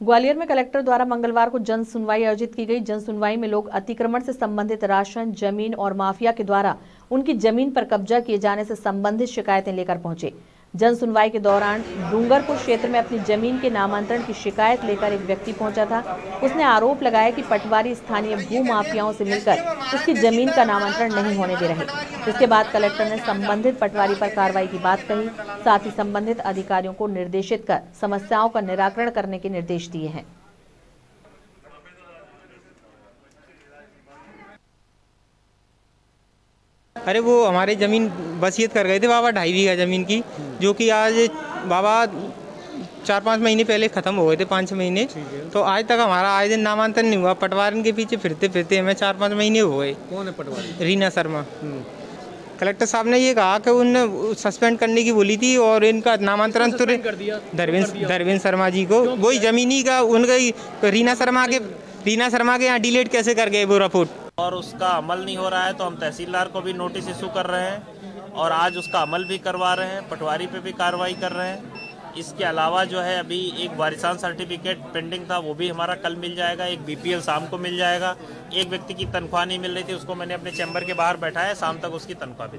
ग्वालियर में कलेक्टर द्वारा मंगलवार को जन सुनवाई आयोजित की गई। जन सुनवाई में लोग अतिक्रमण से संबंधित राशन, ज़मीन और माफिया के द्वारा उनकी ज़मीन पर कब्जा किए जाने से संबंधित शिकायतें लेकर पहुँचे। जन सुनवाई के दौरान डूंगरपुर क्षेत्र में अपनी ज़मीन के नामांतरण की शिकायत लेकर एक व्यक्ति पहुँचा था। उसने आरोप लगाया कि पटवारी स्थानीय भू माफियाओं से मिलकर उसकी ज़मीन का नामांतरण नहीं होने दे रहे इसके बाद कलेक्टर ने संबंधित पटवारी पर कार्रवाई की बात कही, साथ ही संबंधित अधिकारियों को निर्देशित कर समस्याओं का निराकरण करने के निर्देश दिए हैं। अरे वो हमारे ज़मीन वसीयत कर गए थे बाबा ढाई बीघा ज़मीन की जो कि आज बाबा चार पाँच महीने पहले ख़त्म हो गए थे पाँच छः महीने। तो आज तक हमारा आज दिन नामांतरण नहीं हुआ। पटवारन के पीछे फिरते फिरते हमें चार पाँच महीने हो गए। कौन है पटवारी? रीना शर्मा। कलेक्टर साहब ने ये कहा कि उन सस्पेंड करने की बोली थी और इनका नामांतरण तुरंत कर दिया धर्मेंद्र धर्मेंद्र शर्मा जी को। वही जमीनी का उनका रीना शर्मा के रीना शर्मा के यहाँ डिलीट कैसे कर गए वो रिपोर्ट? और उसका अमल नहीं हो रहा है तो हम तहसीलदार को भी नोटिस इशू कर रहे हैं और आज उसका अमल भी करवा रहे हैं, पटवारी पे भी कार्रवाई कर रहे हैं। इसके अलावा जो है, अभी एक वारिसान सर्टिफिकेट पेंडिंग था, वो भी हमारा कल मिल जाएगा, एक बीपीएल शाम को मिल जाएगा। एक व्यक्ति की तनख्वाह नहीं मिल रही थी, उसको मैंने अपने चैम्बर के बाहर बैठाया, शाम तक उसकी तनख्वाह भी